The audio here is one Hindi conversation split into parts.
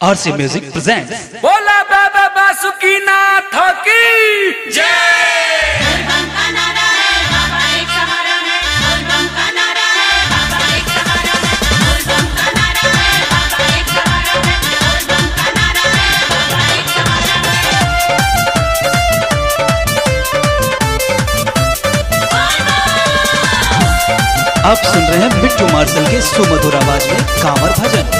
आरसी म्यूज़िक प्रेजेंट बोला बाबा बासुकी नाथ की जय आप सुन रहे हैं बिट्टू मार्शल के सुमधुर आवाज़ में कांवर भजन।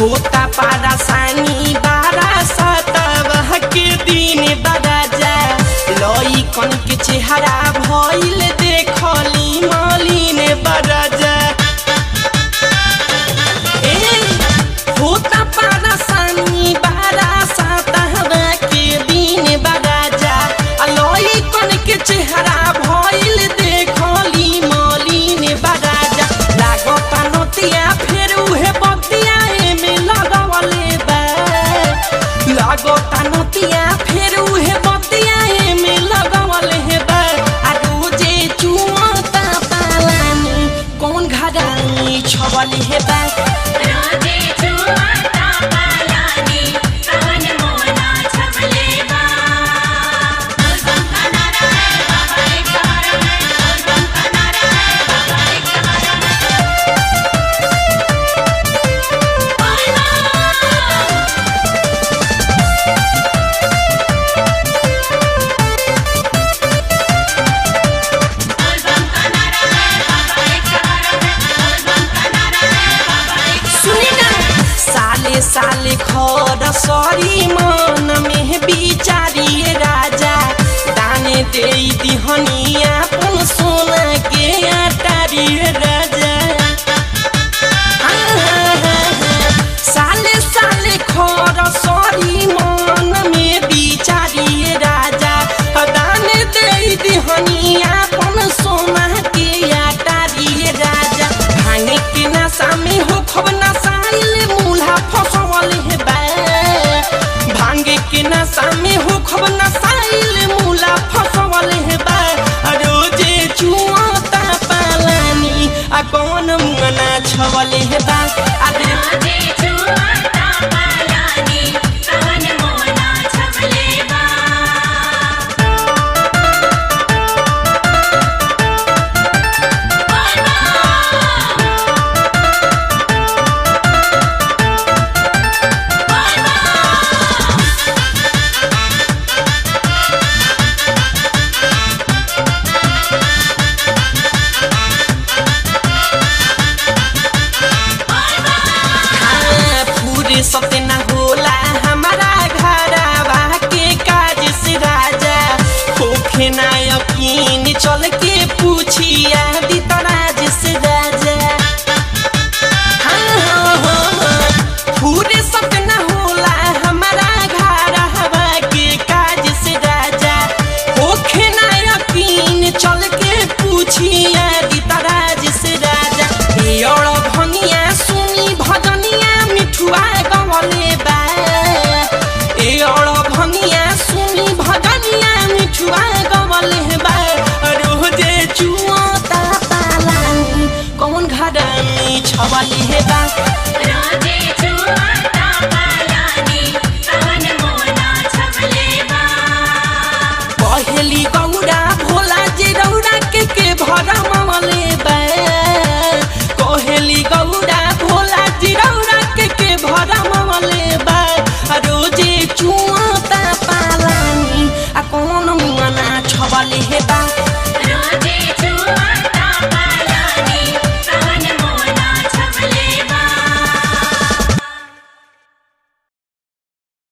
होता पारा सानी बारह सतवह के दिन बड़ा जा लई कन के चेहरा भइल देखली, मलिन बड़ा जा होता पारा सानी बारह सतवह के दिन बदा जा लई कन के चेहरा भइल देखली, मलिन बड़ा जा लागत नतिया hip hop. हरी माँ पानी है